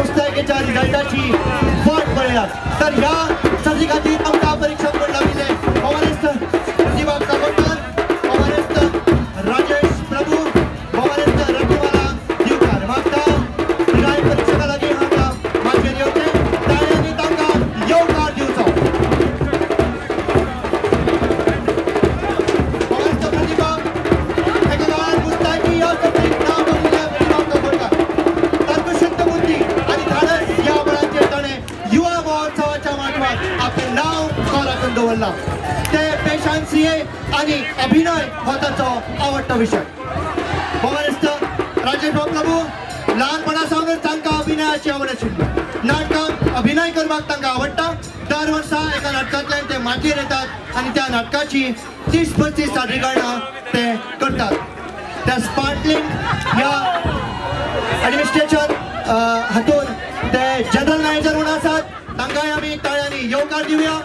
पुस्तकेच्या रिझल्टाची वाट पडल्यास तर या सदिकातील करपाक तांकां आवडटा दर वर्सा एका नाटकांतल्यान ते माचयेर येतात आणि त्या नाटकाची तीस पस्तीस सादरीकरणां ते करतात. त्या स्पार्कलिंग ह्या ॲडमिनिस्ट्रेशन हातून ते जनरल मॅनेजर म्हणून आसात तांकांय आमी ताळ्यांनी येवकार दिवया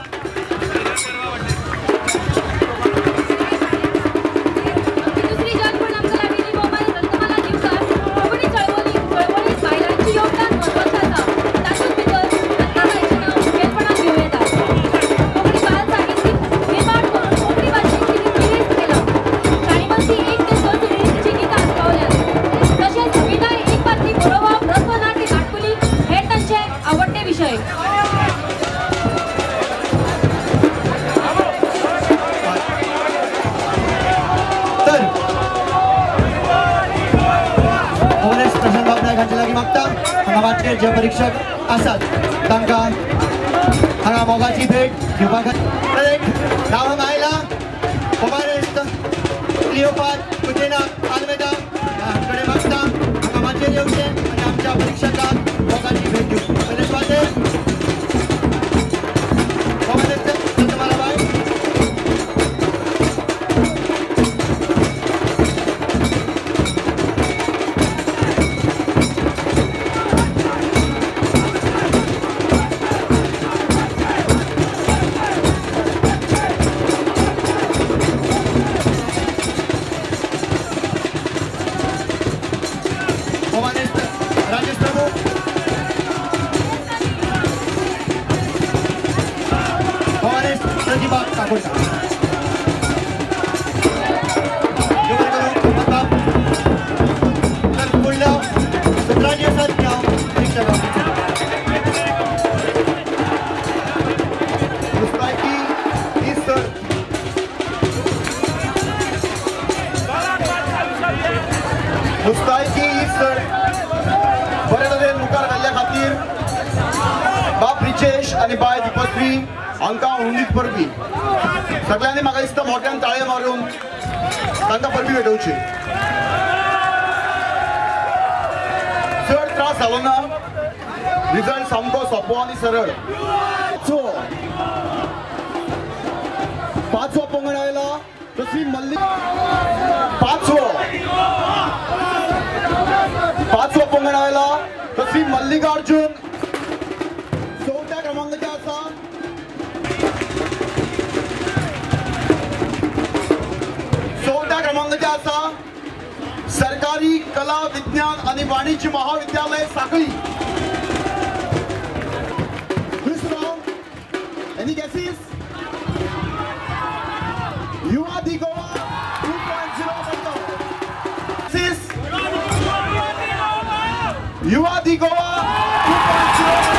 शाळेचे परीक्षक असतात तांका हांगा मोगाची भेट घेवपा खातीर नांव हांगा आयलां ओमारेस्त लिओपाद कुटेना आल्मेदा कडेन मागता हांगा माचेर येवचें आनी आमच्या परीक्षकांक ワディゴワ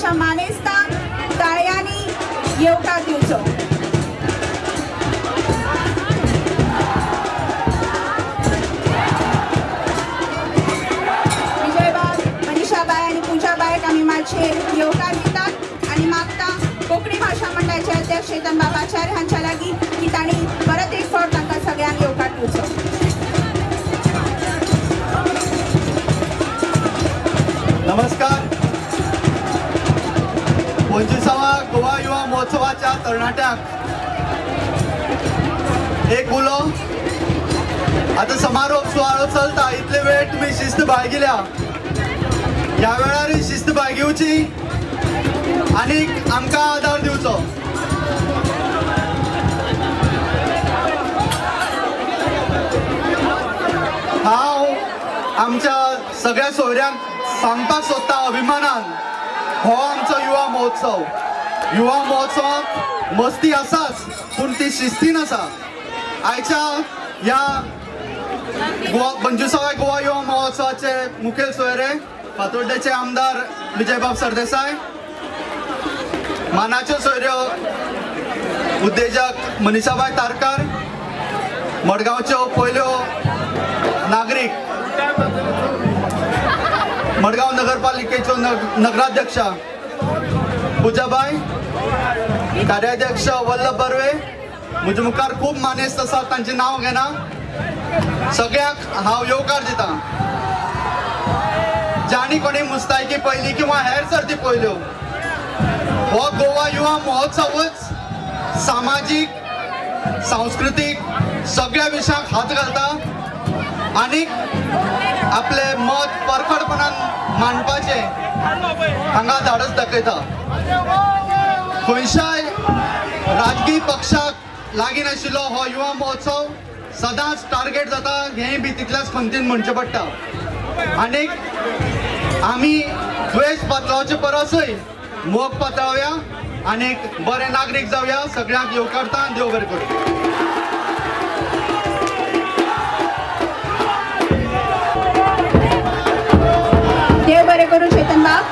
मागता आमच्या मानेस्तान ताळयांनी येवकार दिवचो. विजयबाब मनीषाबाई आणि पूजाबाईक आम्ही माचेर येवकार दितात. आणि मागता कोकणी भाषा मंडळाचे अध्यक्ष चेतन बाबाचार्य हांच्या लागी की त्यांनी परत एक फावट तांकां सगळ्यांक योगा दिवचो. नमस्कार. पंचवीसावा गोवा युवा महोत्सवाच्या तरणाट्यांक एक उलो आता समारोप सुवाळो चलता इतले वेळ तुम्ही शिस्त बाळगिल्या. ह्या वेळार ही शिस्त बाळगिवची आणि आमकां आदार दिवचो हांव आमच्या सगळ्या सोयऱ्यांक सांगपाक सोदता अभिमानान. हो आमचो युवा महोत्सव. युवा महोत्सवाक मस्ती आसाच पूण ती शिस्तीन आसा आयच्या ह्या गोवा पंचवीसाव्या गोवा युवा महोत्सवाचे मुखेल सोयरे फातोड्डेचे आमदार विजयबाब सरदेसाय मानाच्यो सोयऱ्यो उद्देजक मनीषाबाई तारकार मडगांवच्यो पयल्यो नागरीक मडगांव नगरपालिकेच्यो नगराध्यक्ष नगराध्यक्षा पुजाबाई कार्याध्यक्ष वल्लभ बर्वे म्हजे मुखार खूब मानेस्त आसा तांचें नांव घेना सगळ्याक हांव येवकार दिता जाणी कोणी मुस्तायकी पयली किंवा हेर सर्ती पयल्यो. हो गोवा युवा महोत्सवच सामाजीक सांस्कृतीक सगळ्या विशयांक हात घालता. आनीक आपले मत परखडपणान मांडपाचे हांगा धाडस दाखयता. खंयच्याय राजकीय पक्षाक लागीं नाशिल्लो हो युवा महोत्सव सदांच टार्गेट जाता हेंय बी तितल्याच खंतीन म्हणचें पडटा. आनीक आमी द्वेष पातळावचे परसय मोग पातळावया आनीक बरे नागरीक जावया सगळ्यांक येवकारता देव बरें करूं देव बरें करूं चेतन बाब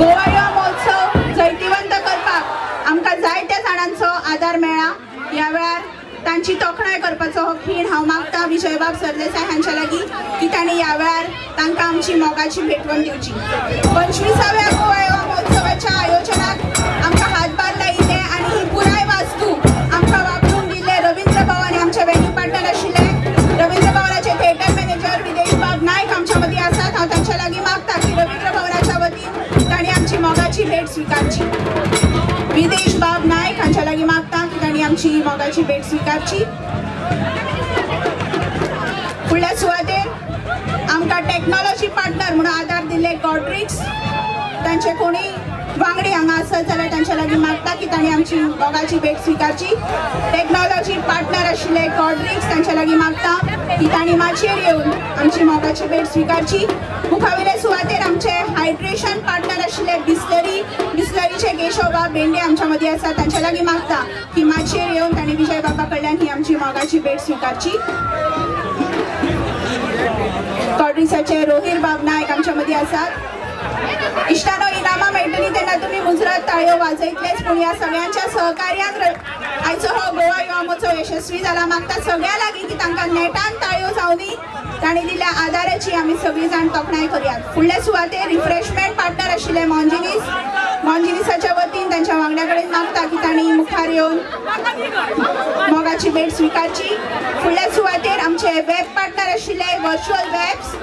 गोवा युवा महोत्सव जैतिवंत करपाक आमकां जायत्या जाणांचो आदार मेळ्ळा ह्या वेळार तांची तोखणाय करपाचो हो खीण हांव मागता. विजयबाब सरदेसाय हांच्या लागीं की तांणी ह्या वेळार तांकां आमची मोगाची भेटवण दिवची. पंचवीसाव्या गोवा युवा महोत्सवाच्या आयोजनाक आमकां हातभार लायिल्ले आनी ही पुराय वास्तू आमकां वापरून दिल्ले रवींद्र भवन आमचे वेन्यू पार्टनर आशिल्ले. रवींद्र भवनाचे थिएटर मॅनेजर विदेश बाब नायक आमच्या मदीं मोगाची भेट स्विकारची. विदेश बाब नायक हांच्या लागीं मागता की तांणी आमची मोगाची भेट स्विकारची. फुडल्या सुवातेर आमकां टेक्नॉलॉजी पार्टनर म्हणून आदार दिल्ले गॉड्रिक्स तांचे कोणी वांगडी हांगा आसत जाल्यार तांच्या लागीं मागता की तांणी आमची मोगाची भेट स्विकारची. टॅक्नॉलॉजी पार्टनर आशिल्ले गॉड्रिक्स तांच्या लागीं मागता की तांणी माचयेर येवन आमची मोगाची भेट स्विकारची. मुखावेले सुवातेर आमचे हायड्रेशन पार्टनर आशिल्ले बिस्लरी बिस्लरीचे केशवबाब बेंडे आमच्या मदीं आसा तांच्या लागीं मागता की माचयेर येवन तांणी विजय बाबा कडल्यान ही आमची मोगाची भेट स्विकारची. कॉड्रिक्साचे रोहीर बाब नायक आमच्या मदीं आसात इश्टानो इनामां मेळटली तेन्ना तुमी मुजरत ताळयो वाजयतलेच पूण ह्या सगळ्यांच्या सहकार्यान आयचो हो गोवा युवा महोत्सव यशस्वी जाला मागता सगळ्या लागीं की तांकां नेटान ताळयो जावनी तांणी दिल्या आदाराची आमी सगळीं जाण तोखणाय करयात फुडले सुवातेर रिफ्रेशमेंट पार्टनर आशिल्ले मॉन्जिनीस मॉन्जिनिसाच्या वतीन तांच्या वांगड्या कडेन मागता की तांणी मुखार येवन मोगाची भेट स्विकारची फुडल्या सुवातेर आमचे वेब पार्टनर आशिल्ले वर्च्युअल वेब्स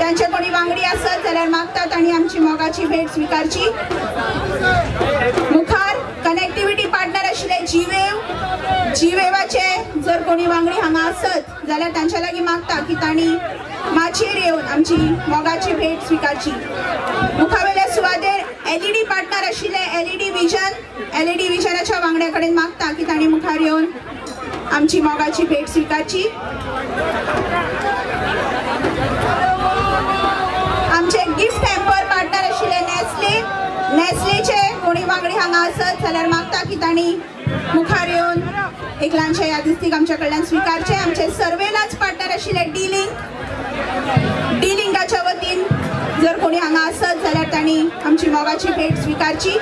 तांचे कोणी वांगडी आसत जाल्यार मागतात आनी आमची मोगाची भेट स्विकारची. मुखार कनेक्टिविटी पार्टनर आशिल्ले जीवेव जीवेवाचे जर कोणी वांगडी हांगा आसत जाल्यार तांच्या लागीं मागता की तांणी माचयेर येवन आमची मोगाची भेट स्विकारची. मुखावेल्या सुवातेर एलईडी पार्टनर आशिल्ले एलईडी विजन एलईडी विजनाच्या वांगड्या कडेन मागता की तांणी मुखार येवन आमची मोगाची भेट स्विकारची. आमचे गिफ्ट नेस्लेचे कोणी वांगडी हांगा आसत जाल्यार मागता की तांणी मुखार येवन एक ल्हानशे यादिस्तीक आमच्या कडल्यान स्विकारचे. आमचे सर्वेलन्स पार्टनर आशिल्ले डिलिंग डिलिंगाच्या वतीन जर कोणी हांगा आसत जाल्यार तांणी आमची मोगाची भेट स्विकारची.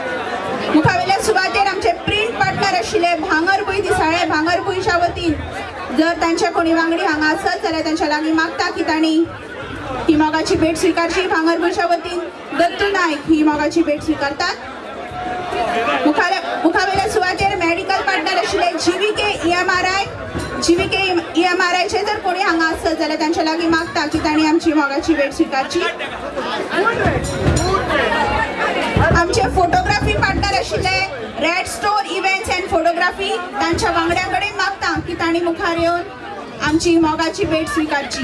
मुखावेल्या सुवातेर आमचे प्रिंट पार्टनर आशिल्ले भांगरभूंय दिसाळे. भांगरभूंयच्या वतीन जर तांचे कोणी वांगडी हांगा आसत जाल्यार तांच्या लागीं मागता की तांणी ही मोगाची भेट स्विकारची. भांगरभूंयच्या वतीन दत्तू नायक ही मोगाची भेट स्वीकारतात. मुखाले सुवातेर मेडिकल पार्टनर आशिल्ले जीवीके ईएमआरआय जीवीके ईएमआरआयचे जर कोणी हांगा आसत जाल्यार तांच्या लागीं मागता की तांणी आमची मोगाची भेट स्वीकारची. आमचे फोटोग्राफी पार्टनर आशिल्ले red store events and photography तांच्या वांगड्या कडेन मागता की तांणी मुखार येवन आमची मोगाची भेट स्वीकारची.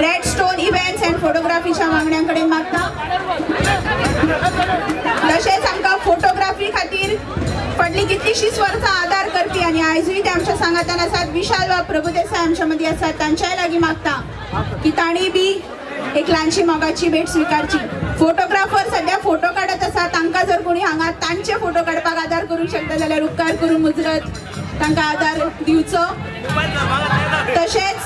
रेड स्टोन इव्हेंट्स अँड फोटोग्राफीच्या वांगड्यां कडेन मागता. तशेंच आमकां फोटोग्राफी खातीर फाटली कितलीशींच वर्सां आदार करपी आनी आयजूय ते आमच्या सांगातान आसात विशाल वा प्रभुदेसाय आमच्या मदीं आसात तांच्याय लागीं मागता. की तांणी बी एक ल्हानशी मोगाची भेट स्विकारची. फोटोग्राफर सध्या फोटो काडत आसा तांकां जर कोणी हांगा तांचे फोटो काडपाक आदार करूंक शकता जाल्यार उपकार करून मुजरत तांकां आदार दिवचो. तशेंच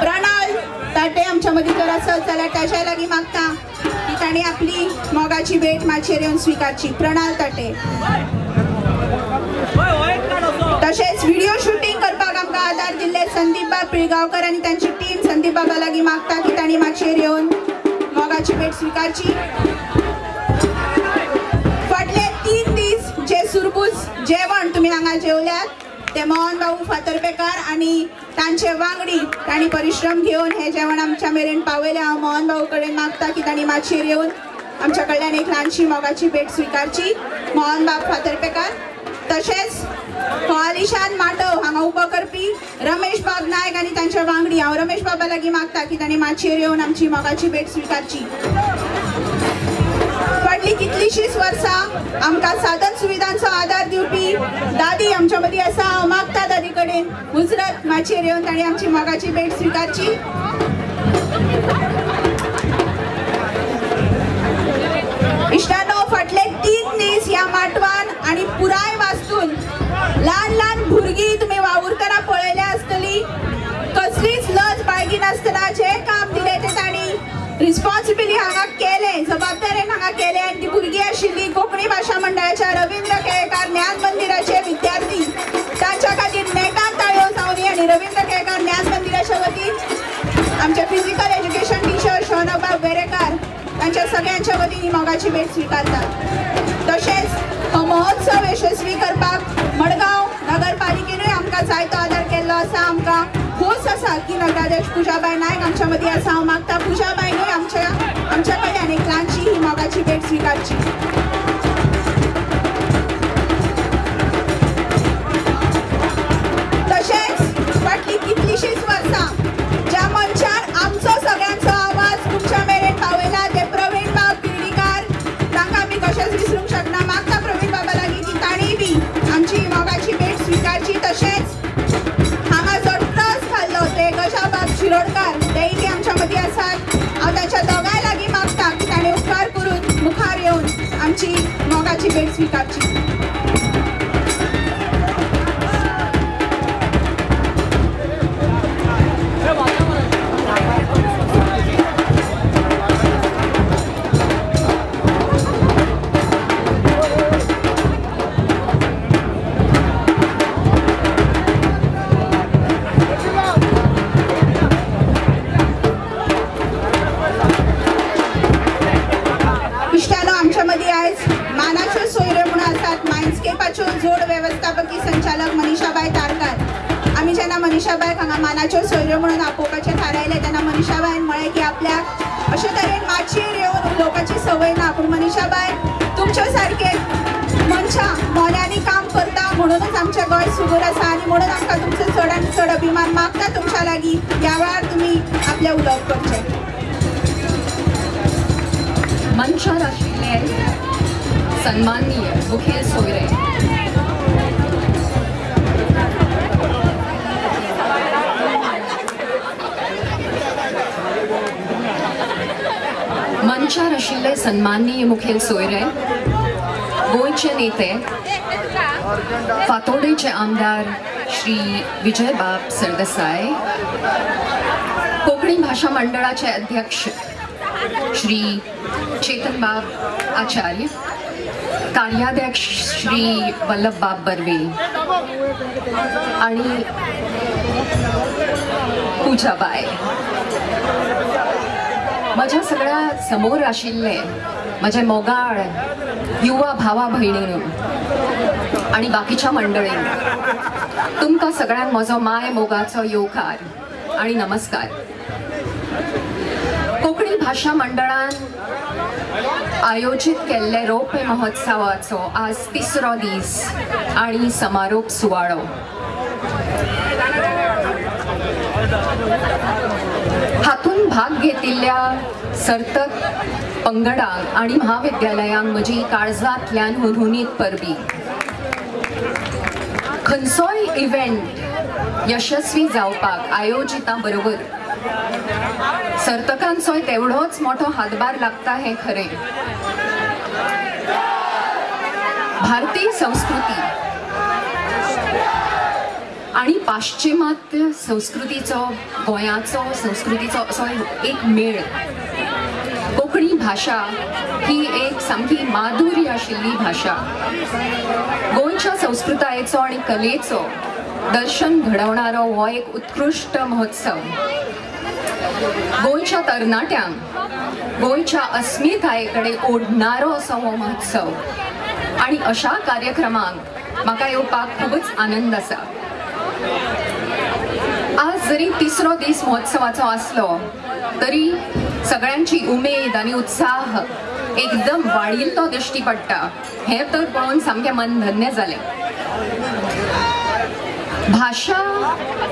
प्रणाल ताटे आमच्या मदीं जर आसत जाल्यार ताच्या लागीं मागता. की ताणी आपली मोगाची भेट माचेर येवन स्विकारची. प्रणाल ताटे. तशेंच व्हिडिओ शूटिंग बाबा आधार आदार दिल्ले पिळगावकर आणि पिळगांवकर आनी तांची टीम संदीप बाबा लागीं मागता की ताणी माचयेर येवन मोगाची भेट स्विकारची. फाटले तीन दीस. जे सुरबूज जेवण तुमी हांगा जेवल्यात ते मोहन भाऊ फातरपेकार आनी तांचे वांगडी तांणी परिश्रम घेवन हे जेवण आमच्या मेरेन पावयले हांव मोहन भाऊ कडेन मागता की तांणी माचयेर येवन आमच्या कडल्यान एक ल्हानशी मोगाची भेट स्विकारची. मोहन बाब फातर्पेकार तशेंच आलिशान माटव हांगा उबो करपी रमेश बाब नायक आनी तांच्या वांगडी हांव रमेश बाबा लागीं मागता की तांणी माचयेर येवन आमची मोगाची भेट स्विकारची. फाटली कितलीशींच वर्सां आमकां साधन सुविधांचो आदार दिवपी दादी आमच्या मदीं आसा हांव मागता दादी कडेन मुजरत माचयेर येवन तांणी आमची मोगाची भेट स्विकारची. इश्टानो फाटले तीन दीस ह्या माटवान आणि पुराय वास्तून ल्हान ल्हान भुरगीं तुमी वावुरतना पळयल्या आसतली कसलीच लज बाळगी नासतना जे काम दिले ते तांणी रिस्पॉन्सिबिली हांगा केले जबाबदारेन हांगा केले. आनी ती भुरगीं आशिल्ली कोंकणी भाशा मंडळाच्या रवींद्र केळकार ज्ञान मंदिराचे विद्यार्थी. तांच्या खातीर नेटान ताळयो जावनी आनी रवींद्र केळकार ज्ञान मंदिराच्या वतीन आमचे फिजिकल एज्युकेशन टिचर शौनकबाब वेरेकार तांच्या सगळ्यांच्या वतीन ही मोगाची भेट स्विकारतात. तशेंच हो महोत्सव यशस्वी करपाक मडगांव नगरपालिकेनूय आमकां जायतो आदार केल्लो आसा आमकां खोस आसा की नगराध्यक्ष पुजाबाई नायक आमच्या मदीं आसा हांव मागता पुजाबाईनूय आमच्या आमच्या कडल्यान एक ल्हानशी ही मोगाची भेट स्विकारची. तशेंच फाटलीं कितलीशींच वर्सां मोगाची भेट सुगूर असा आणि म्हणून आमकां तुमचं चड आनी चड अभिमान मागता तुमच्या लागीं. ह्या वेळार तुमी आपल्या उलोवप करचें मनशार आशिल्ले सन्माननीय मुखेल सोयरे. मनशार आशिल्ले सन्माननीय मुखेल सोयरे. गोंयचे नेते फातोडेचे आमदार श्री विजयबाब सरदेसाय कोंकणी भाषा मंडळाचे अध्यक्ष श्री चेतनबाब आचार्य कार्याध्यक्ष श्री वल्लभबाब बर्वे आणि पूजाबाय म्हज्या सगळ्या समोर आशिल्ले म्हजे मोगाळ युवा भावा भयणीनं आणि बाकीच्या मंडळींना. तुमकां सगळ्यांक म्हजो माय मोगाचो येवकार आणि नमस्कार. कोंकणी भाषा मंडळान आयोजीत केल्ले रोपे महोत्सवाचो आज तिसरो दीस आणि समारोप सुवाळो. हातून भाग घेतिल्ल्या सर्तक पंगडांक आणि महाविद्यालयांक म्हजी काळजांतल्यान हुरहुनीत परबी. खंयचोय इव्हेंट यशस्वी जावपाक आयोजिता बरोबर. सर्तकांचोय तेवढोच मोठो हातभार लागता हें खरें. भारतीय संस्कृती. आणि पाश्चिमात्य संस्कृतीचो गोंयाचो संस्कृतीचो असो एक मेळ. भाषा भाशा ही एक सामकी माधुर्य आशिल्ली भाशा गोंयच्या संस्कृतायेचो आणि कलेचो दर्शन घडवणारो हो एक उत्कृश्ट महोत्सव. गोंयच्या तरणाट्यांक गोंयच्या अस्मिताये कडेन ओडणारो असो हो महोत्सव. आणि अशा कार्यक्रमांक म्हाका येवपाक खूबच आनंद आसा. आज जरी तिसरो दीस महोत्सवाचो आसलो तरी सगळ्यांची उमेद आनी उत्साह एकदम वाडिल्लो दिश्टी पडटा हें तर पळोवन सामकें मन धन्य जालें भाशा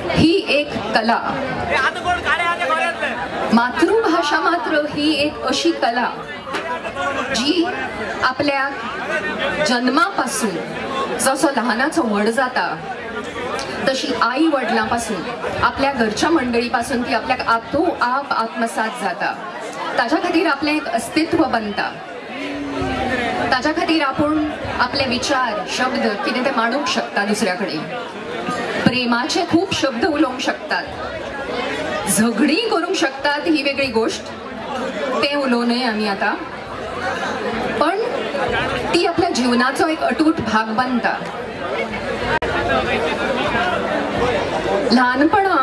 ही एक कला. मातृभाषा मात्र ही एक अशी कला जी आपल्या जन्मापासून जसो ल्हानाचो व्हड जाता तशी आई वडिलांपासून आपल्या घरच्या मंडळीपासून ती आपल्याक आपोआप आत्मसात जाता. ताज्या खातीर आपलें एक अस्तित्व बनता. ताच्या खातीर आपूण आपले विचार शब्द कितें ते मांडूंक शकता दुसऱ्या कडेन प्रेमाचे खूब शब्द उलोवंक शकतात. झगडी करूंक शकतात ही वेगळी गोष्ट. ते उलोवनय आमी आतां. पण ती आपल्या जीवनाचो एक अटूट भाग बनता. लहानपणा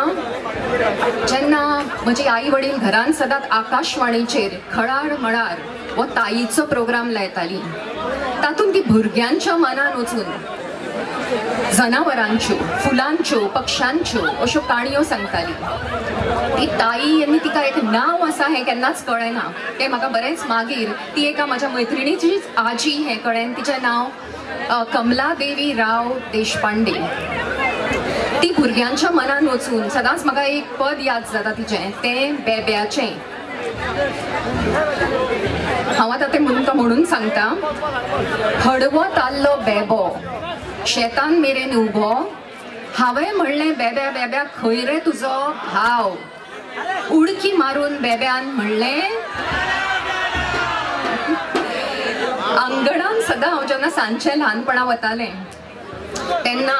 जेन्ना म्हजी आई वडील घरान सदांच आकाशवाणीचेर खळाड मळार हो ताईचो प्रोग्राम लायताली तातूंत ती भुरग्यांच्या मनान वचून जनावरांच्यो फुलांच्यो पक्ष्यांच्यो अश्यो काणयो सांगताली. ती ताई आनी तिका एक नांव आसा हें केन्नाच कळना. तें म्हाका बरेंच मागीर ती एका म्हज्या मैत्रिणीचीच आजी हें कळ्ळें तिचें नांव कमला देवी राव देशपांडे. ती भुरग्यांच्या मनान वचून सदांच म्हाका एक पद याद जाता तिचें तें बेब्याचें. हांव आतां तें म्हणून म्हणून सांगता. हडवो ताल्लो बेबो शेतान मेरेन उबो हांवें म्हणलें बेब्या बेब्या खंय रे तुजो भाव. उडकी मारून बेब्यान म्हणलें आंगणान सदां हांव जेन्ना सांजचें ल्हानपणा वतालें तेन्ना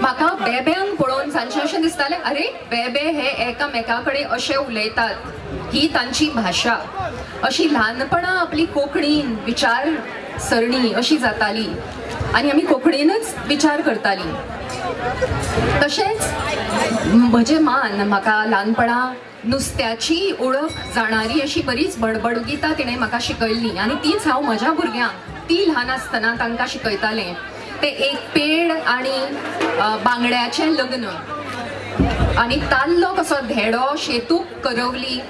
म्हाका बेब्यांक पळोवन सांचे अशें दिसतालें. अरे बेबे हे एकामेका कडेन अशें उलयतात ही तांची भाशा अशी ल्हानपणां आपली कोंकणीन विचार सरणी अशी जाताली. आनी आमी कोंकणीनच विचार करतालीं. तशेंच म्हजें मान म्हाका ल्हानपणां नुस्त्याची ओळख जाणारी अशी बरीच बडबड गितां तिणें म्हाका शिकयल्ली आनी तीच हांव म्हज्या भुरग्यांक ती ल्हान आसतना तांकां शिकयतालें. तें एक पेड आनी बांगड्याचें लग्न. आनी ताल्लो कसो धेडो शेतूक करवली.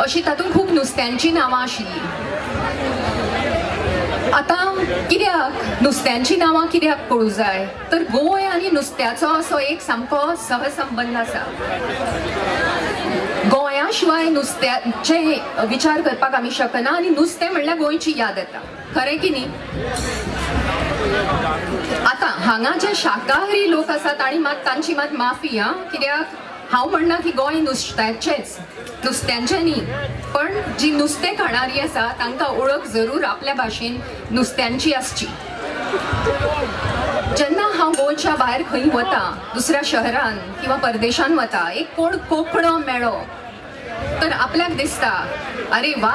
अशी तातूंत खूब नुस्त्यांची नांवां आशिल्लीं आतां कित्याक नुस्त्यांची नांवां कित्याक कळू जाय. तर गोंय आनी नुस्त्याचो असो एक सामको सहसंबंध आसा गोंया शिवाय नुस्त्याचे विचार करपाक आमी शकना आनी नुस्तें म्हणल्यार गोंयची याद येता. खरें की न्ही आता हांगा जे शाकाहारी लोक आसात आणि मात तांची मात माफी हा कित्याक? हांव म्हणना की गोंय नुस्त्याचेंच नुस्त्यांचें न्ही पण जी नुस्तें खाणारी आसा तांकां ओळख जरूर आपल्या भाशेन नुस्त्यांची आसची. जेन्ना हांव गोंयच्या भायर खंय वता दुसऱ्या शहरान किंवा परदेशान वता एक कोण कोंकणो मेळो तर आपल्याक दिसता अरे वा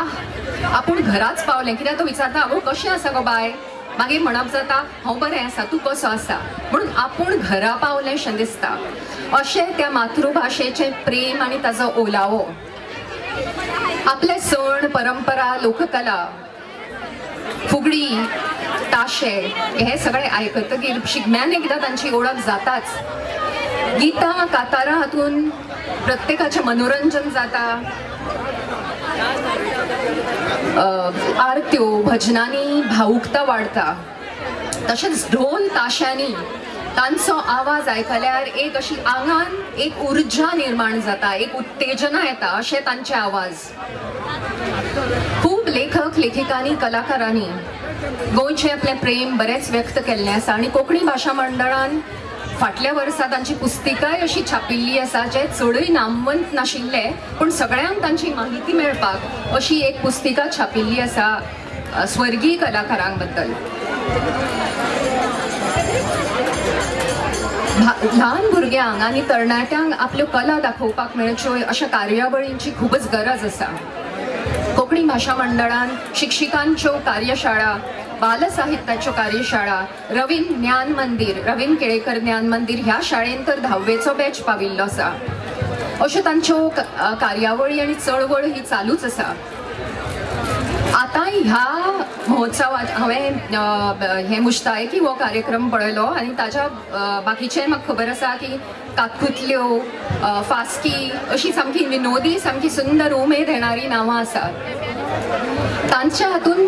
आपूण घराच पावलें कित्याक तो विचारता अगो कशें आसा गो बाय? मागीर म्हणप जाता हो हांव बरें आसा तूं कसो आसा म्हणून आपूण घरा पावलेंशें दिसता. अशें त्या मातृभाशेचें प्रेम आनी ताजो ओलावो. आपले सण परंपरा लोककला फुगडी ताशे हे सगळे आयकतकीर शिगम्यान एकदां तांची ओळख जाताच. गितां कातारां हातून प्रत्येकाचें मनोरंजन जाता. आरत्यो भजनांनी भावुकता वाडता तशेंच ढोल ताश्यांनी तांचो आवाज आयकल्यार एक अशी आंगान एक उर्जा निर्माण जाता एक उत्तेजना येता अशे तांचे आवाज. खूब लेखक लेखिकांनी कलाकारांनी गोंयचे आपलें प्रेम बरेंच व्यक्त केल्लें आसा. आनी कोंकणी भाशा मंडळान फाटल्या वर्सा तांची पुस्तिकाय अशी छापिल्ली आसा जे चडय नामवंत नाशिल्ले पूण सगळ्यांक तांची माहिती मेळपाक अशी एक पुस्तिका छापिल्ली आसा स्वर्गीय कलाकारां बद्दल ल्हान भुरग्यांक आनी तरणाट्यांक आपल्यो कला दाखोवपाक मेळच्यो अशा कार्यावळींची खूबच गरज आसा. कोंकणी भाशा मंडळान शिक्षिकांच्यो कार्यशाळा बालसाहित्याची कार्यशाळा रवीन ज्ञान मंदिर रवीन केळेकर ज्ञान मंदिर ह्या शाळेन तर धाव्वेचो बॅच पाविल्लो आसा अश्यो तांच्यो कार्यावळी आनी चळवळ ही चालूच आसा आता ह्या महोत्सवात हांवें हे मुश्तायकी हो कार्यक्रम पळयलो आनी ताच्या बाकीचे म्हाका खबर आसा की काकुतल्यो फास्की अशी सामकी विनोदी सामकी सुंदर उमेद येणारी नांवां आसात तांच्या हातून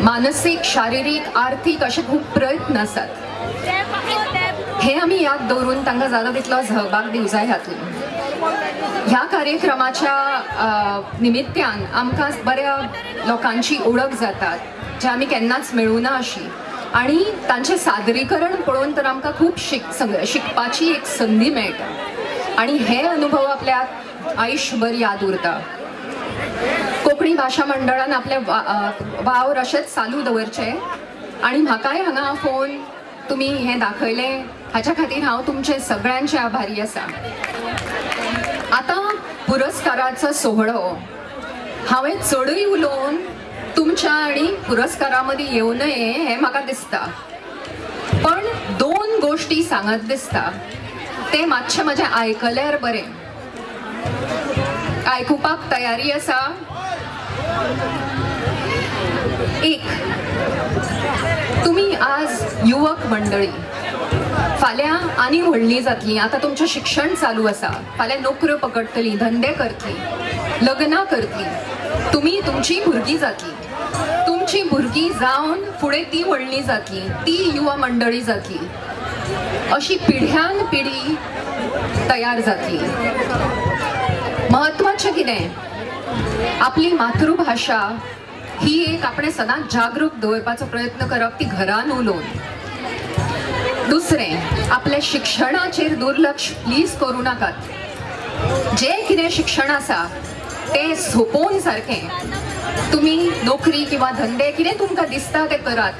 मानसीक शारिरीक आर्थीक असे खूब प्रयत्न आसात हे आमी याद दवरून तांकां जाता तितलो सहभाग दिवं जाय हातून ह्या कार्यक्रमाच्या निमित्तान निमित्यान आमकां बऱ्या लोकांची ओळख जातात जे आमी केन्नाच मेळूं ना अशी. आणि तांचें सादरीकरण पळोवन तर आमकां खूब शिक शिकपाची एक संदी मेळटा आणि हे अनुभव आपल्या आयुष्यभर याद उरता. कोंकणी भाशा मंडळान आपले वा- वावर अशेंच चालू दवरचे. आणि म्हाकाय हांगा फोन तुमी हें दाखयलें. हाच्या खातीर हांव तुमचे सगळ्यांचे आभारी आसा. आतां पुरस्काराचो सोहळो. हांवें चडूय उलोवन तुमच्या आनी पुरस्कारा मदीं येवं नये हें म्हाका दिसता. पण दोन गोश्टी सांगत दिसता. ते मातशें म्हजें आयकल्यार बरें. आयकुपाक तयारी आसा. एक तुमी आज युवक मंडळी फाल्यां आनी व्हडली जातली आतां तुमचें शिक्षण चालू आसा फाल्यां नोकऱ्यो पकडटली धंदे करतली लग्नां करतली तुमी तुमची भुरगीं जातली तुमची भुरगीं जावन फुडें ती व्हडली जातली ती युवा मंडळी जातली अशी पिढ्यान पिढी तयार जातली. म्हत्वाचें कितें आपली मातृभाशा ही एक आपण सदांच जागरूक दवरपाचो प्रयत्न करप ती घरान उलोवन दुसरें आपल्या शिक्षणाचेर दुर्लक्ष प्लीज करूं नाकात. जे कितें शिक्षण आसा तें सोंपोवन सारकें तुमी नोकरी किंवा धंदे कितें तुमकां दिसता तें करात.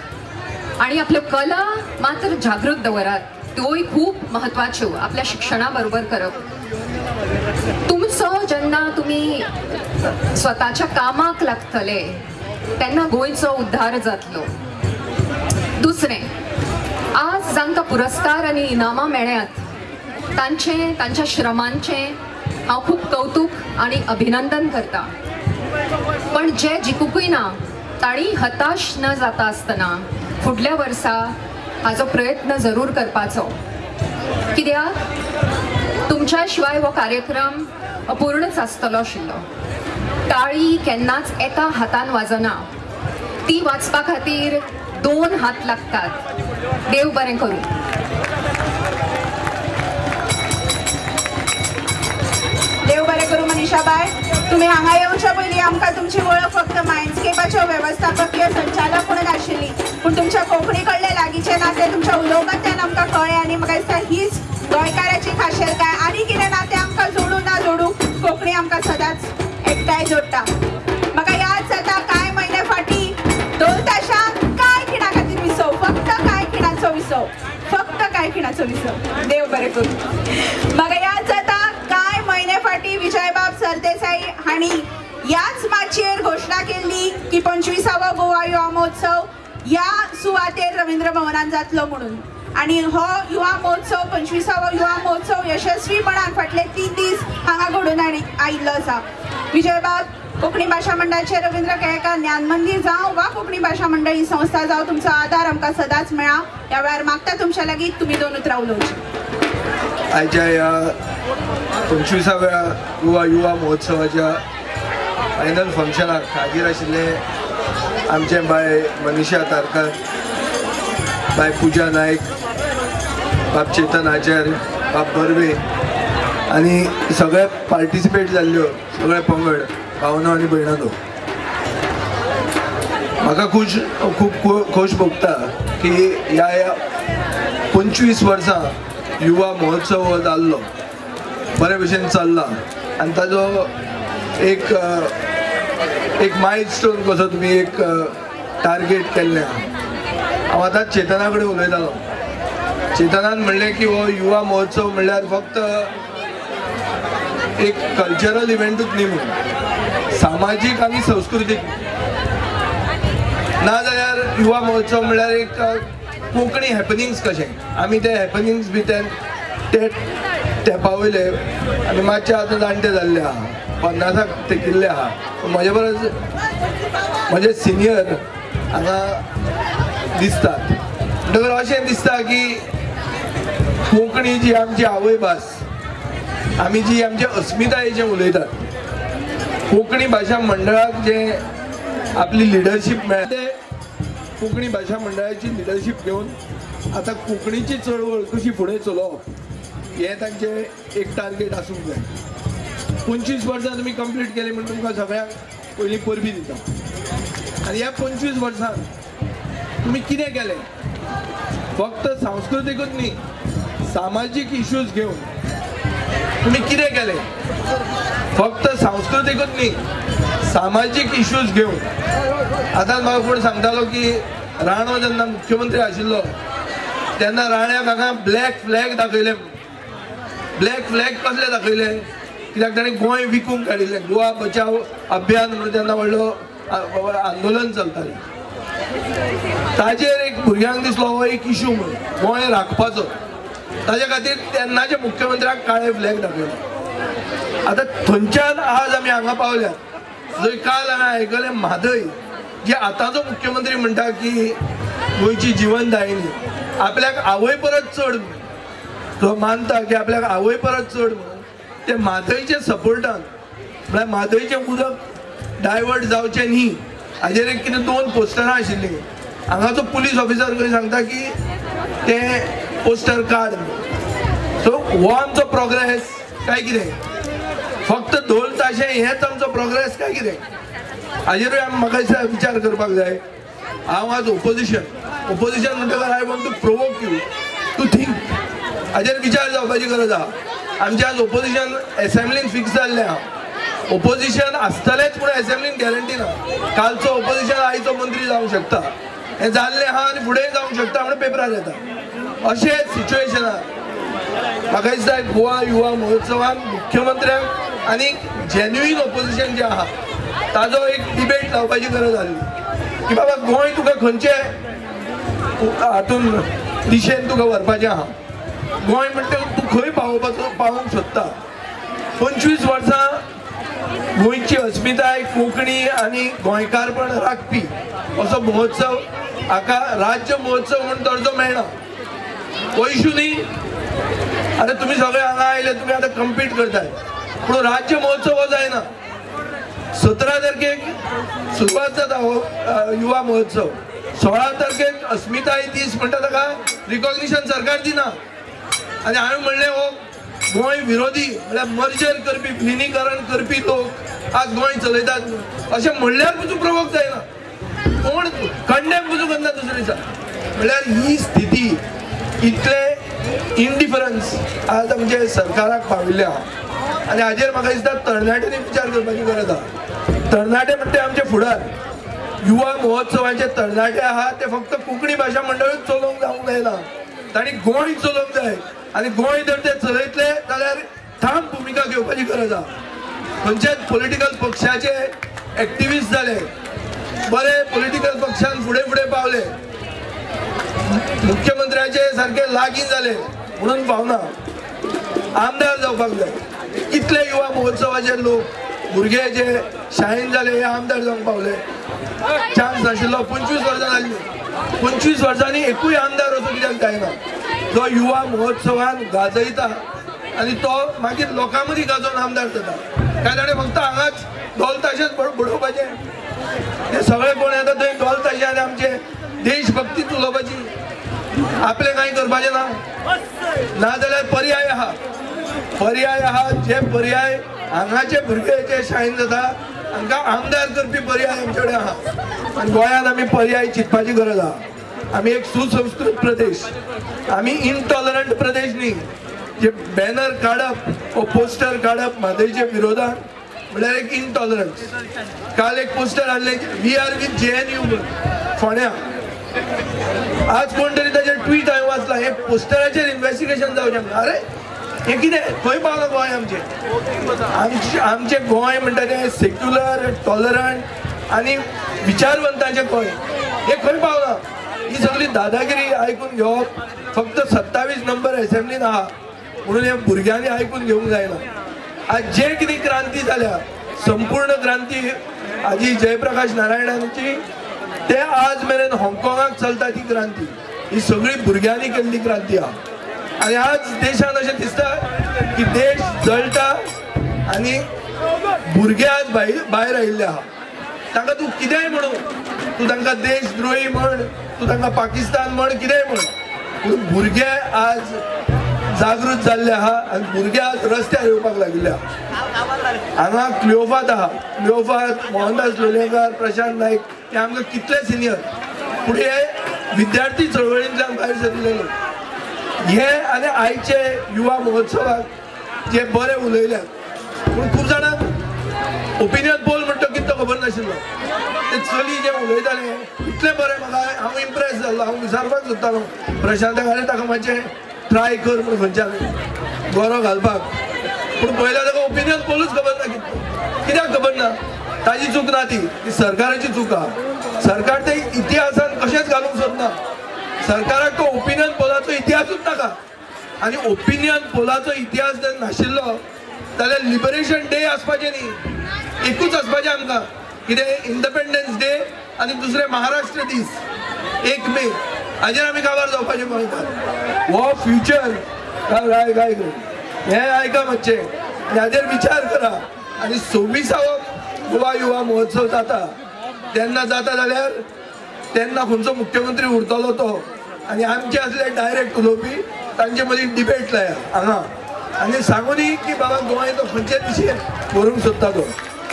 आणि आपल्यो कला मात्र जागृत दवरात. त्योय खूब महत्वाच्यो हो, आपल्या शिक्षणा बरोबर करप. तुमचो जेन्ना तुमी स्वताच्या कामाक लागतले तेन्ना गोंयचो उद्धार जातलो. दुसरें आज जांकां पुरस्कार आनी इनामां मेळ्ळ्यात तांचे तांच्या श्रमांचें हांव खूब कौतुक आनी अभिनंदन करता. पण जे जिकुकूय ना तांणी हताश न जाता आसतना फुडल्या वर्सा हाचो प्रयत्न जरूर करपाचो. कित्याक तुमच्या शिवाय हो कार्यक्रम अपूर्णच आसतलो आशिल्लो. टाळी केन्नाच एका हातान वाजना. ती वाचपा खातीर दोन हात लागतात. देव बरें करूं. बरें करूं मनीषा बाय. तुमी हांगा येवच्या पयलीं आमकां तुमची वळख फक्त मायंडस्केपाच्यो वेवस्थापकीय संचालक म्हणून आशिल्ली. पूण तुमच्या कोंकणी कडले लागींचे नाते तुमच्या उलोवपांतल्यान आमकां कळ्ळें आनी म्हाका दिसता हीच गोंयकाराची खाशेलकाय आनी कितें नातें आमकां जोडू ना जोडू? कोंकणी आमकां सदांच एकठांय जोडटा. म्हाका याद जाता कांय म्हयने फाटीं? दोन तासांक कांय खिणा खातीर विसव? फक्त कांय खिणाचो विसव? फक्त कांय खिणाचो विसव? देव बरें करूं. म्हाका याद जाता कांय विजयबाब सरदेसाई हांणी ह्याच माचयेर घोशणा केल्ली की पंचवीसावो गोवा युवा महोत्सव ह्या सुवातेर रवींद्र भवनान जातलो म्हणून. आणि हो युवा महोत्सव पंचवीसावो युवा महोत्सव यशस्वीपणान फाटले तीन दीस हांगा घडून हाडी आयिल्लो आसा. विजयबाब कोंकणी भाशा मंडळाचे रवींद्र केळेकार ज्ञान मंदिर जावं वा कोंकणी भाशा मंडळ ही संस्था जावं तुमचो आदार आमकां सदांच मेळा ह्या वेळार मागता तुमच्या लागीं तुमी दोन उतरां उलोवची. आयच्या ह्या पंचवीसाव्या गोवा युवा महोत्सवाच्या फायनल फंक्शनाक हाजीर आशिल्ले आमचे बाय मनीषा तारकर बाय पुजा नायक बाब चेतन आचार्य बाब बर्वे आनी सगळे पार्टिसिपेट जाल्ल्यो सगळे पंगड. भावना आनी बहिणांनो. म्हाका खुश खूब खोश भोगता की ह्या ह्या पंचवीस वर्सां युवा महोत्सव हो जाल्लो बरे भशेन चल्ला. आनी ताजो एक एक मायल स्टोन कसो तुमी एक टार्गेट केल्लें आहा हांव आतां चेतना कडेन उलयतालो चेतनान म्हणलें की हो युवा महोत्सव म्हणल्यार फक्त एक कल्चरल इव्हेंटूच न्ही म्हणून. सामाजीक आनी संस्कृतीक. ना जाल्यार युवा महोत्सव म्हणल्यार एक कोंकणी हॅपनिंग्स कशें आमी ते हॅपनिंग्स भितर ते तेंपा वयले आनी मातशे आतां जाणटे जाल्ले आहा पन्नासाक तेकिल्ले आहा पूण म्हजे परस म्हजे सिनियर हांगा दिसतात. म्हणटकर अशें दिसता की कोंकणी जी आमची आवय भास आमी जी आमचे अस्मितायेचें उलयतात कोंकणी भाशा मंडळाक जे आपली लिडरशीप मिळते कोकणी कोंकणी भाशा मंडळाची लिडरशीप घेवन आतां कोंकणीची चळवळ कशी फुडें चलोवप हें तांचें एक टार्गेट आसूंक जाय पंचवीस वर्सां तुमी कंप्लीट केली म्हणून तुमकां सगळ्यांक पयलीं परबी दिता आनी ह्या पंचवीस वर्सांत तुमी कितें केलें? फक्त सांस्कृतीकूच न्ही सामाजीक इश्यूज घेवन तुम्ही कितें केलें? फक्त सांस्कृतिकच न्ही सामाजीक इश्यूज घेवन आतांच म्हाका कोण सांगतालो की राणो जेन्ना मुख्यमंत्री आशिल्लो तेन्ना राण्याक हांगा ब्लॅक फ्लॅग दाखयले ब्लॅक फ्लॅग कसले दाखयले कित्याक ताणें गोंय विकूंक काडिल्लें गोवा बचाव अभियान म्हणून तेन्ना व्हडलो आंदोलन चलतालें. ताजेर एक भुरग्यांक दिसलो हो एक इशू म्हणून. गोंय राखपाचो. ताज्या खातीर तेन्नाच्या मुख्यमंत्र्याक काळे फ्लॅग दाखयलो आतां थंयच्यान आज आमी हांगा पावल्यात जंय काल हांगा आयकलें म्हादय जे आतांचो मुख्यमंत्री म्हणटा की गोंयची जीवनदायिनी आपल्याक आवय परत चड तो मानता की आपल्याक आवय परत चड म्हणून ते म्हादयच्या सपोर्टान म्हळ्यार म्हादयचें उदक डायवर्ट जावचें न्ही. हाजेर एक कितें दोन पोस्टरां आशिल्लीं. हांगाचो पुलीस ऑफिसर खंय सांगता की ते पोस्टर काड हो आमचो प्रोग्रेस काय कितें फक्त ढोल ताशे हेच आमचो प्रोग्रेस काय कितें हाजेरूय आमी म्हाका विचार करपाक जाय. हांव आज ओपोजिशन ओपोजिशन म्हणटकर I want to provoke you to think हाजेर विचार जावपाची गरज आहा? आमचे आज ओपोजिशन एसेंब्लीन फिक्स जाल्लें आहा. ओपोजिशन असतलेच पूण एसेंब्लीन गॅरंटी ना कालचो ओपोजिशन आयचो मंत्री जावंक शकता. हें जाल्लें आहा आनी फुडें जावंक शकता म्हणून पेपरार येता अशें सिच्युएशनाक म्हाका दिसता गोवा युवा महोत्सवान मुख्यमंत्र्यांक आनी जेन्युईन ओपोजिशन जें आहा ताजो एक डिबेट लावपाची गरज आसली की बाबा गोंय तुका खंयचे हातून दिशेन तुका व्हरपाचें आहा? गोंय म्हणटा तूं खंय पावोवपाचो पावोवंक सोदता पंचवीस वर्सां गोंयची अस्मिताय कोंकणी आनी गोंयकारपण राखपी. असो महोत्सव हाका राज्य महोत्सव म्हणून दर्जो मेळना. पयशुनी आतां तुमी सगळे हांगा आयले तुमी आतां कम्पीट करताय. पूण राज्य महोत्सव हो जायना सतरा तारखेक सुरवात जाता हो युवा महोत्सव. सोळा तारखेक अस्मिताय दीस म्हणटा ताका रिकॉग्निशन सरकार दिना आनी हांवें म्हणलें हो गोंय विरोधी म्हळ्यार मर्जर करपी विलीनीकरण करपी लोक आज गोंय चलयतात. अशें म्हणल्यार तुजो प्रवोग जायना कोण? कंडेम तुजो करना दुसरे दिसा म्हळ्यार ही स्थिती इतले इनडिफरन्स आज आमचे सरकाराक पाविल्ले आहा आनी हाजेर म्हाका दिसता तरणाट्यांनी विचार करपाची गरज आहा. तरणाटे म्हणटा ते आमचे फुडार. युवा महोत्सवाचे तरणाटे आहा ते फक्त कोंकणी भाशा मंडळूच चलोवंक जावंक जायना तांणी गोंय चलोवंक जाय. आनी गोंय जर ते चलयतले जाल्यार ठाम भुमिका घेवपाची गरज आहा. खंयच्याच पॉलिटिकल पक्षाचे एक्टिविस्ट जाले. बरे पॉलिटिकल पक्षान फुडें फुडें पावले. मुख्यमंत्र्याचे सारखे लागीं जाले म्हणून पावना आमदार जावपाक जाय कितले युवा महोत्सवाचे लोक भुरगे जे शाळेन जाले हे आमदार जावंक पावले चान्स नाशिल्लो पंचवीस वर्सां जाल्ली पंचवीस वर्सांनी एकूय आमदार असो कित्याक जायना जो युवा महोत्सवान गाजयता आनी तो मागीर लोकां मदीं गाजोवन आमदार जाता काय ताणें फक्त हांगाच ढोल ताशेच बडोवपाचे. हे सगळे कोण येता थंय ढोल ताशे आनी आमचे देशभक्तीच उलोवपाची आपले कांय करपाचें ना नाजाल्यार पर्याय आहा पर्याय आहा जे पर्याय हांगाचे भुरगे जे शाळेन जाता हांकां आमदार करपी पर्याय आमचे कडेन आहा आनी गोंयांत आमी पर्याय चिंतपाची गरज आहा आमी एक सुसंस्कृत प्रदेश आमी इनटॉलरंट प्रदेश न्ही जे बॅनर काडप वो पोस्टर काडप म्हादयचे विरोधान म्हळ्यार एक इनटॉलरंट काल एक पोस्टर हाडलें we are with J N U फोण्या आज कोण तरी ट्विट ट्वीट हांवें वाचला. हे पोस्टराचेर इन्व्हेस्टिगेशन जावचें अरे हे कितें खंय पावला गोंय आमचें. आमचे आमचें गोंय म्हणटा तें सेक्युलर टॉलरंट आनी विचारवंतांचें गोंय हे खंय पावलां. ही सगळी दादागिरी आयकून घेवप फक्त सत्तावीस नंबर असेंब्लीन आहा म्हणून ह्या भुरग्यांनी आयकून घेवंक जायना आज जे कितें क्रांती जाल्या संपूर्ण क्रांती हाजी जयप्रकाश नारायणांची ते आज मेरेन हाँगकाँगाक चलता ती क्रांती. ही सगळी भुरग्यांनी केल्ली क्रांती आहा आनी आज देशान अशें दिसता की देश जळटा आनी भुरगे आज भायर भायर आयिल्ले आहा तांकां तूं कितेंय म्हणू तूं तांकां देशद्रोही म्हण तूं तांकां पाकिस्तान म्हण कितेंय म्हण पूण भुरगे आज जागृत जाल्ले आहा आनी भुरगे रस्त्यार येवपाक लागिल्ले आहा हांगा क्लिओफात आहा क्लिओफात मोहनदास लोलयेकर प्रशांत नाईक हे आमकां कितले सिनियर पूण हे विद्यार्थी चळवळींतल्यान भायर सरिल्ले लोक हे आनी आयचे युवा महोत्सवाक जे बरे उलयल्यात पूण खूब जाणांक ओपिनियन पोल म्हणटा कितें तो खबर नाशिल्लो ते चली जे उलयताले इतले बरे म्हाका हांव इम्प्रेस जाल्लो हांव विचारपाक सोदतालो प्रशांत अरे ताका मातशें ट्राय कर म्हणून खंयच्यान बरो घालपाक पूण पयल्या ताका ओपिनियन पोलूच खबर ना कित्याक खबर ना ताजी चूक ना ती. ती सरकाराची चूक आहा सरकार ते इतिहासान कशेंच घालूंक सोदना सरकाराक तो ओपिनियन पोलाचो इतिहासूच नाका. आनी ओपिनियन पोलाचो इतिहास जर नाशिल्लो जाल्यार लिबरेशन डे आसपाचें न्ही. एकूच आसपाचें आमकां कितें इंडिपेंडन्स डे आनी दुसरें महाराष्ट्र दीस. एक मे. हाजेर आमी काबार जावपाचें पळयतात हो फ्युचर काय काय हें आयका मातशें आनी हाजेर विचार करा. आनी सव्वीसावो गोवा युवा महोत्सव जाता. तेन्ना जाता जाल्यार तेन्ना खंयचो मुख्यमंत्री उरतलो तो. आनी आमचे असले डायरेक्ट उलोवपी तांचे मदीं डिबेट लाया हांगा आनी सांगूनी की बाबा गोंय तो खंयचे दिशेन व्हरूंक सोदता तो.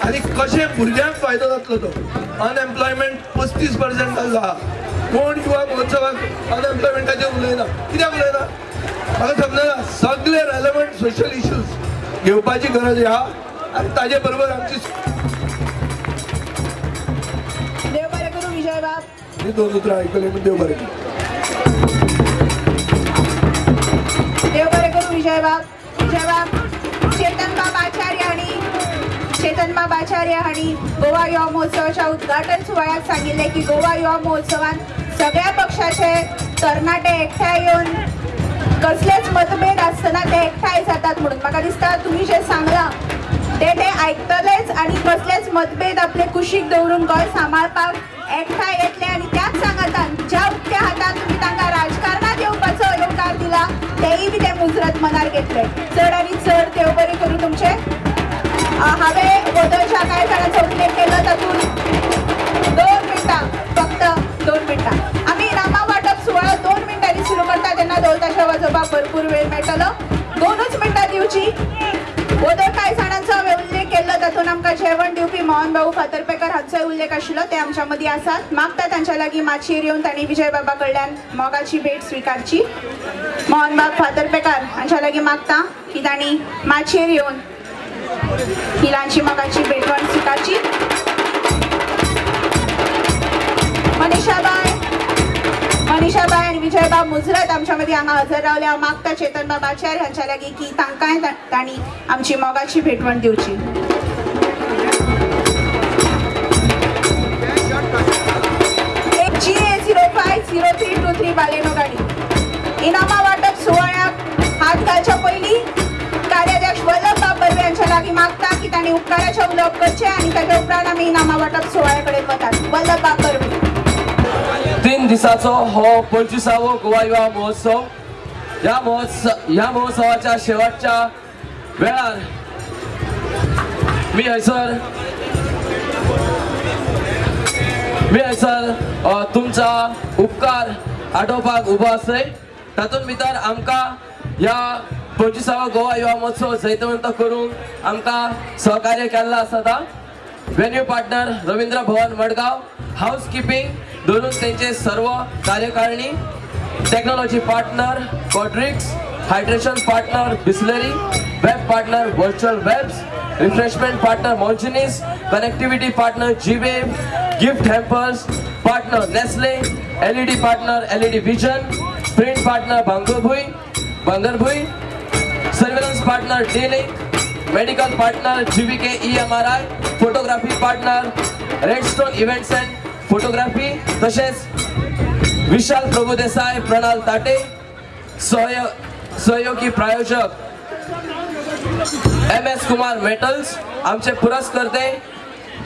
आनी कशें भुरग्यांक फायदो जातलो तो? अनएम्प्लॉयमेंट पस्तीस पर्संट जाल्लो आहा कोण युवा महोत्सवाक अनएम्प्लॉयमेंटाचेर उलयना कित्याक उलयना म्हाका समजना सगळे रेलेवंट सोशल इश्यूज घेवपाची गरज आहा आनी ताजे बरोबर आमची देव बरे करू विजय बाब. ही दोन उतरां आयकली म्हण देव बरें करूं. देव बरे करू विजय बाब. विजय बाब चेतन बाब चेतनमा बाचार्य चेतन आचार्य आणि गोवा युवा महोत्सवाच्या उद्घाटन सुवाळ्यात सांगितले की गोवा युवा महोत्सवात सगळ्या पक्षाचे तरणाटे एकठांय येऊन कसलेच मतभेद असताना ते एकठांय जातात म्हणून. म्हाका दिसता तुम्ही जे सांगला ते ते ऐकतलेच आणि कसलेच मतभेद आपले कुशीक दवरून गोंय सांबाळपाक एकठांय येतले आणि त्याच सांगातान ज्या उक्त्या हातान तुम्ही तांकां राजकारणात येवपाचो अधिकार दिला तेही बी ते मुजरत मनार घेतले. चड आनी चड देव बरें करूं तुमचे हावे गोंधळच्या काही झाडाचं उल्लेख केलं त्यातून. दोन मिनटां फक्त दोन मिनटां. आम्ही इनामा वाटप सुवाळो दोन मिनटांनी सुरू करता तेन्ना दोलताच्या वाजोवपाक भरपूर वेळ मेळटलो दोनूच मिनटां दिवची गोंधळ काय झाडांचो उल्लेख केल्लो तातूंत आमकां जेवण दिवपी मोहन भाऊ फातरपेकर हांचोय उल्लेख आशिल्लो. ते आमच्या मदीं आसात मागता तांच्या लागीं माचयेर येवन ताणी विजय बाबा कडल्यान मोगाची भेट स्विकारची. मोहनबाब फातरपेकार हांच्या लागीं मागता की तांणी माचयेर येवन हिलांची मोगाची भेटवण मनीषाबाई. मनीषाबाई आणि विजयबाब मुजरत आमच्या मध्ये हांगा हजर रावल्या मागता चेतनबाब आचार्य हांच्या लागी की तांकांय तांणी आमची मोगाची भेटवण दिवची एक G A zero five zero three two three Baleno गाडी. इनामा वाटप सुवाळ्याक हात घालच्या पयलीं बाब बर्वे मागता की तांणी उपकाराचे उलोवप करचे आणि ताच्या उपरांत आमी नामा वाटप सुवाळ्या कडेन वतात वल्लभ बाब तीन दिसाचो हो पंचवीसावो गोवा युवा महोत्सव. ह्या महोत्सव ह्या महोत्सवाच्या शेवटच्या वेळार मी हयसर मी हयसर तुमचा उपकार आटोवपाक उबो आसय तातूंत भितर आमकां ह्या पंचवीसावो गोवा युवा महोत्सव जैतवंत करून आमकां सहकार्य केल्लो आसा venue partner Ravindra Bhavan Madgaon housekeeping धरून त्यांचे सर्व कार्यकारिणी technology partner Codrix hydration partner Bisleri web partner virtual webs refreshment partner Monginis connectivity partner जीवे gift hampers partner Nestle LED partner LED vision print partner Bhangarbhui Bhangarbhui surveillance partner D Link medical partner GVK EMRI photography partner red stone events and photography तसेच विशाल प्रभुदेसाय प्रणाल ताटे सहय सहयोगी प्रायोजक M S Kumar metals आमचे पुरस्कर्ते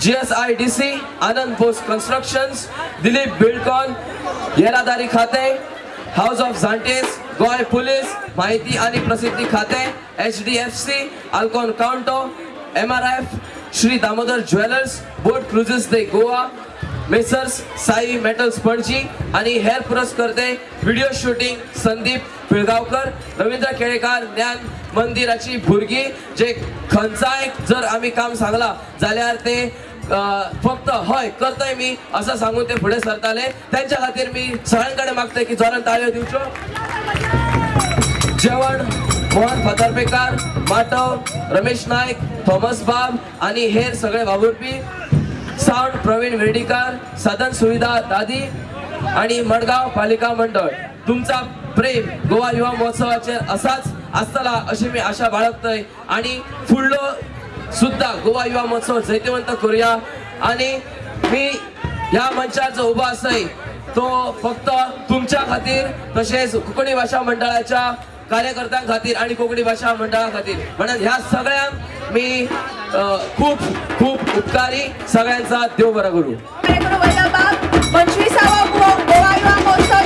G S I D C Anand Bose constructions Dilip buildcon येरादारी खाते house of झांटेस गोय पुलीस माहिती आणि प्रसिद्धी खाते H D F C Alcon Counto M R F Shri Damodar jewellers boat cruises दे गोवा मेसर्स साई मेटल्स पणजी आणि हेर पुरस्कर्ते व्हिडिओ शूटिंग संदीप पिळगावकर रवींद्र केळेकार ज्ञान मंदिराची भुरगी जे खंयचाय जर आम्ही काम सांगला जाल्यार ते फक्त हय करतोय मी असं सांगून ते पुढे सरताले. त्यांच्या खातीर मी सगळ्यांकडे मागतोय की जोरान ताळ्यो दिवच्यो जेवण मोहन फातर्पेकार माटव रमेश नायक थॉमस बाब आणि हेर सगळे वावुरपी साऊंड प्रवीण वेर्डीकार साधन सुविधा दादी आणि मडगाव पालिका मंडळ. तुमचा प्रेम गोवा युवा महोत्सवाचेर असाच आसतला अशी मी आशा बाळगतय. आणि फुडलो सुद्धा गोवा युवा महोत्सव जैतवंत करूया. आणि मी ह्या मंचार जो उभा असय तो फक्त तुमच्या खातीर तसेच कोंकणी भाषा मंडळाच्या कार्यकर्त्यां खातीर आणि कोंकणी भाषा मंडळा खातीर म्हणून ह्या सगळ्यांक मी खूप खूप उपकारी सगळ्यांचा देव बरा करू पंचवीसावा गोवा युवा महोत्सव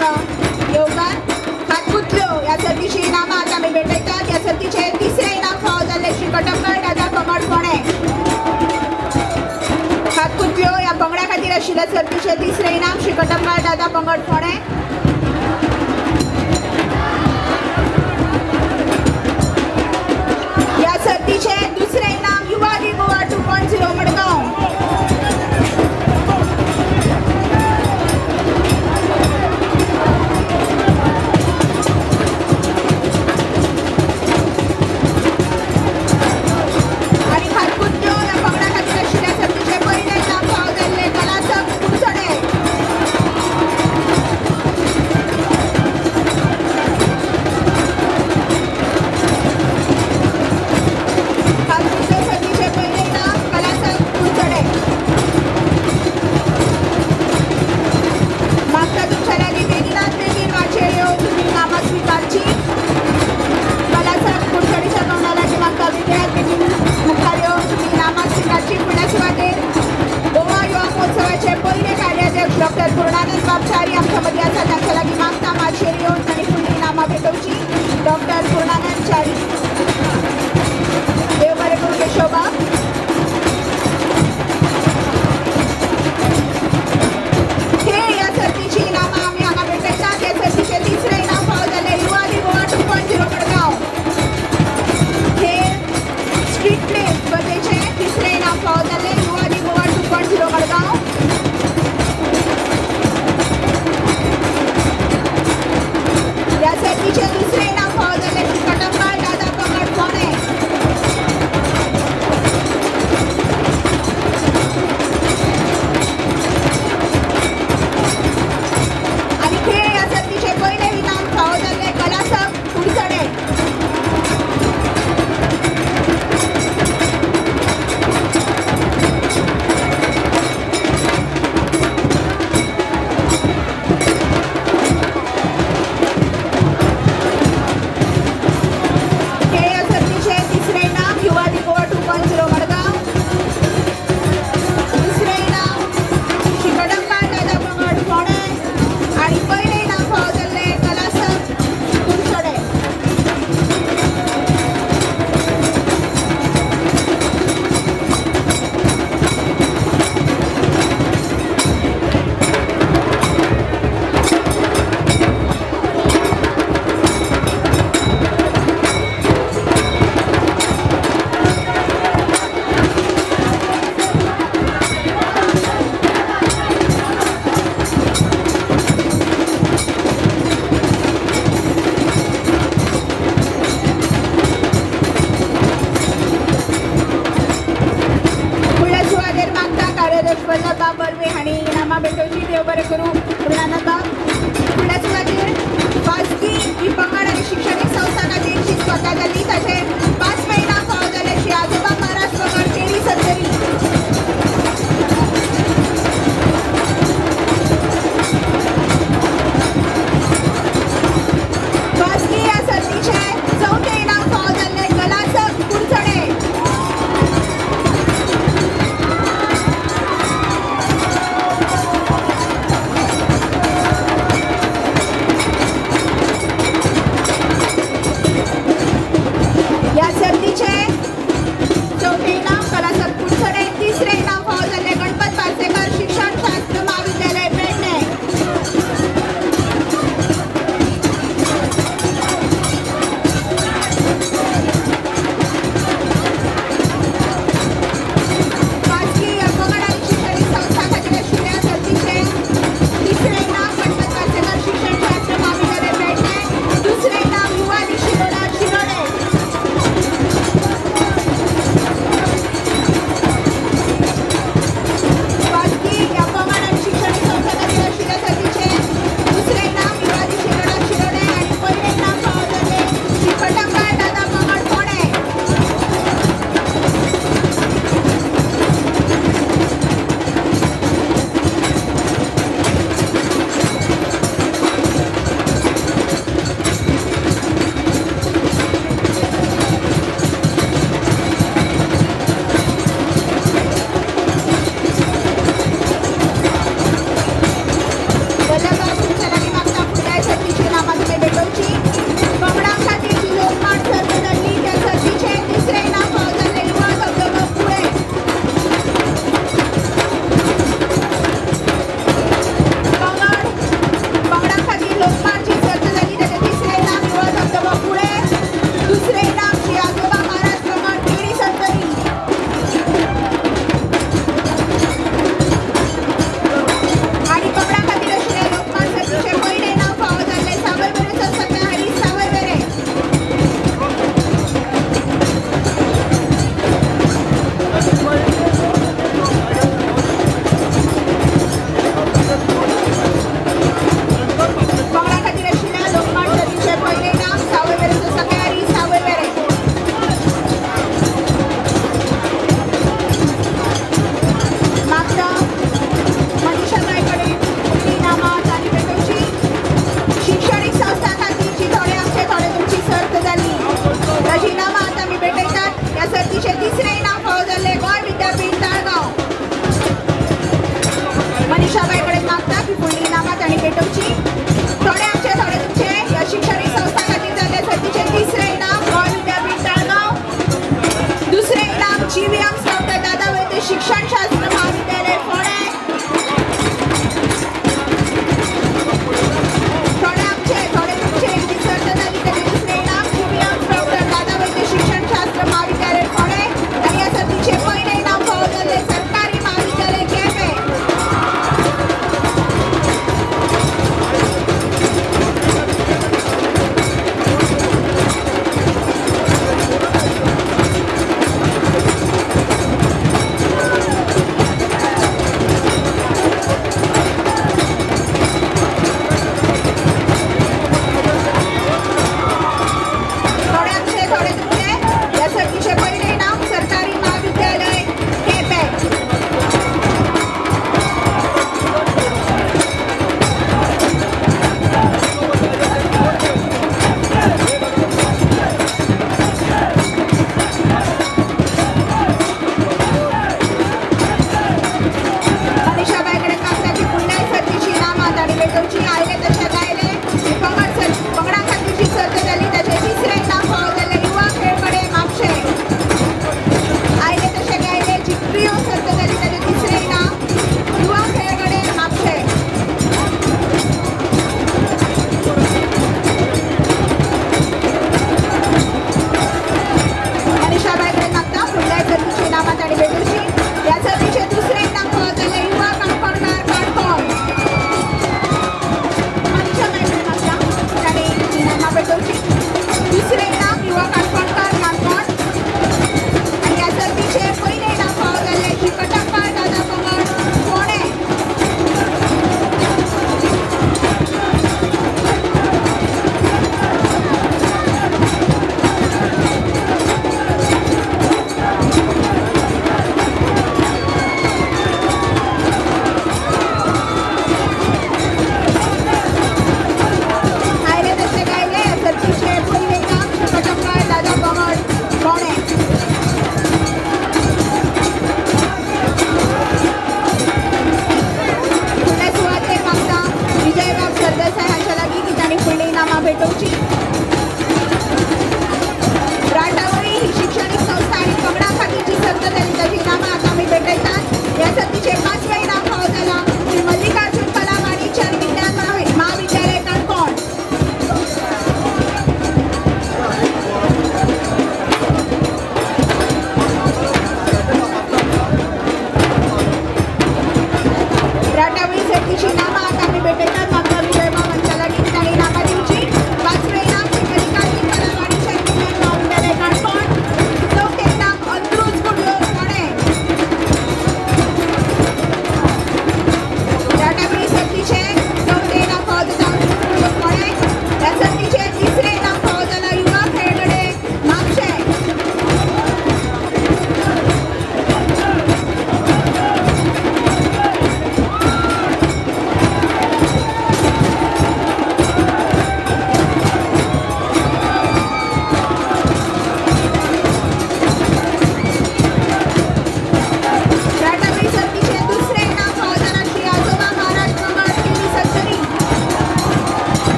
आमकां येवकार हात गुंतल्यो ह्या सर्तीची इनामां आतां आमी भेटयतात ह्या सर्तीचें तिसरें इनाम फाव जाल्लें श्री दादा कमळ फोणें हात गुंतल्यो ह्या पंगडा खातीर आशिल्ल्या सर्तीचें तिसरें इनाम श्री दादा पंगड फोणें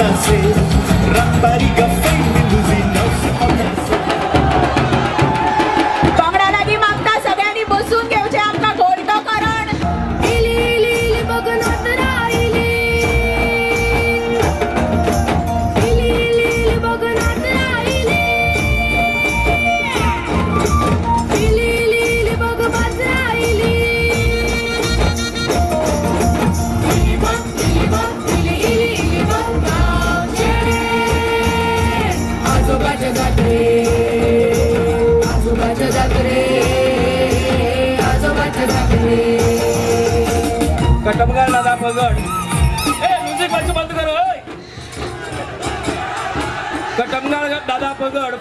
Ramparica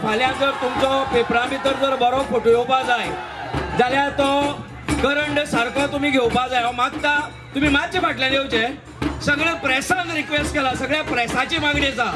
फाल्यां जर तुमचो पेपरा भितर जर बरो फोटो येवपा जाय जाल्यार तो करंट सारको तुमी घेवपा जाय. हांव मागता तुमी मातशे फाटल्यान येवचे. सगळ्या प्रेसान रिक्वेस्ट केला सगळ्या प्रेसाची मागणी आसा.